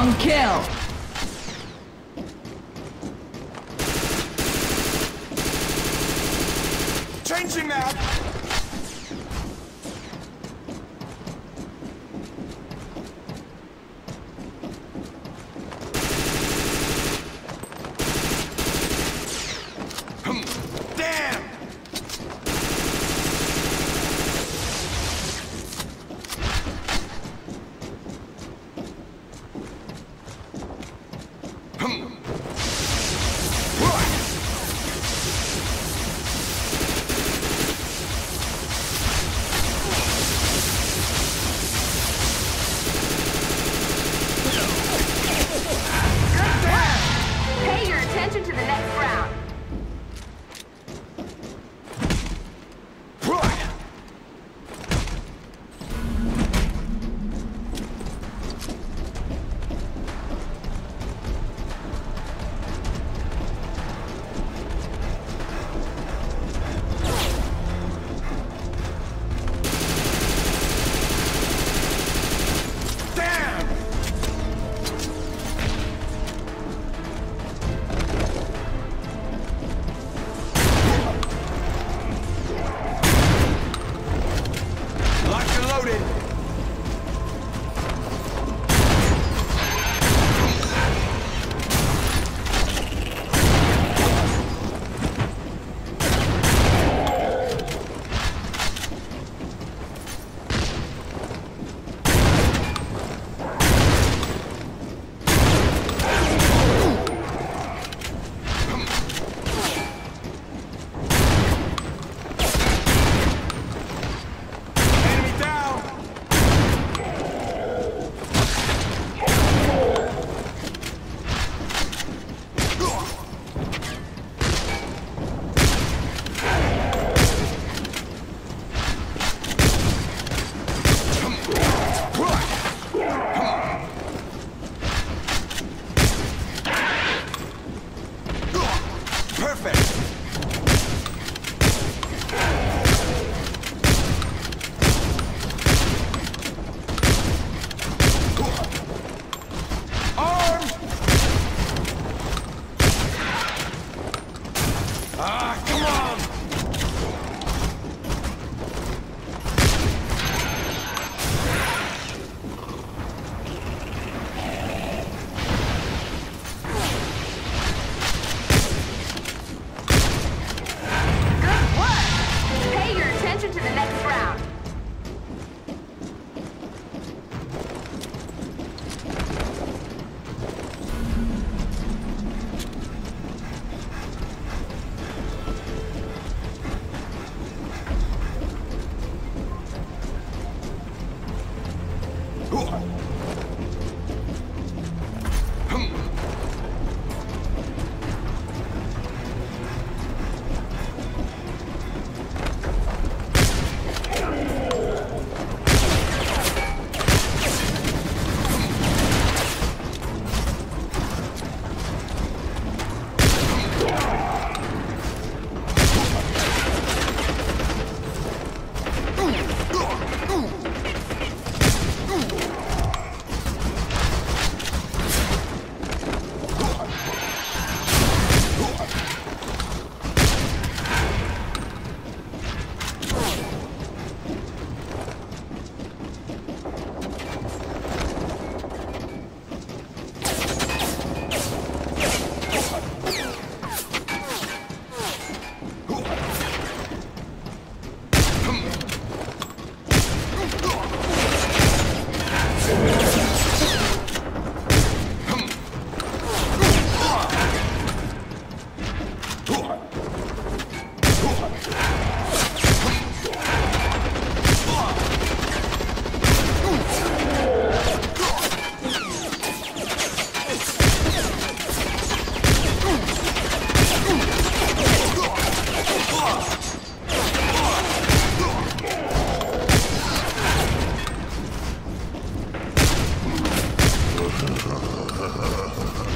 Long kill. ハハハハ。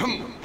Hum.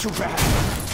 Too bad.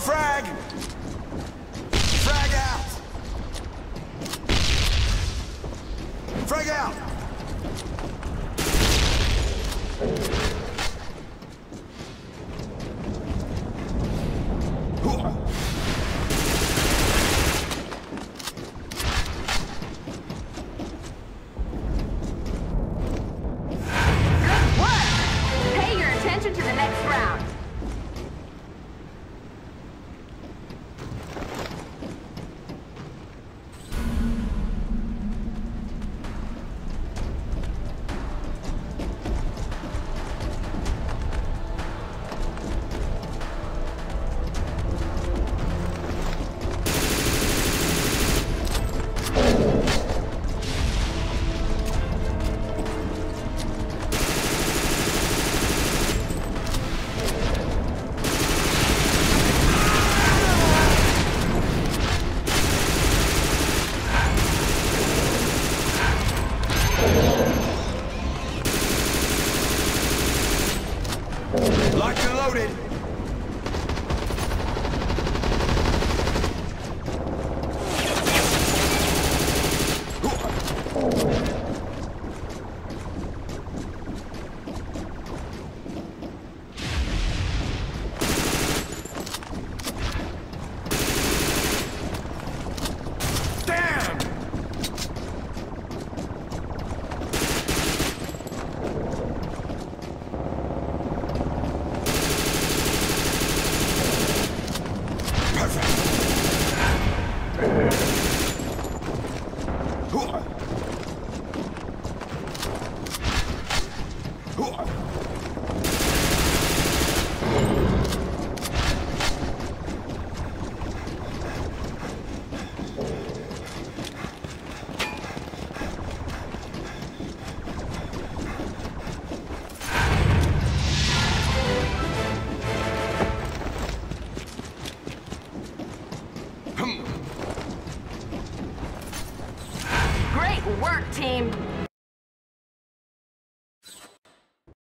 Frag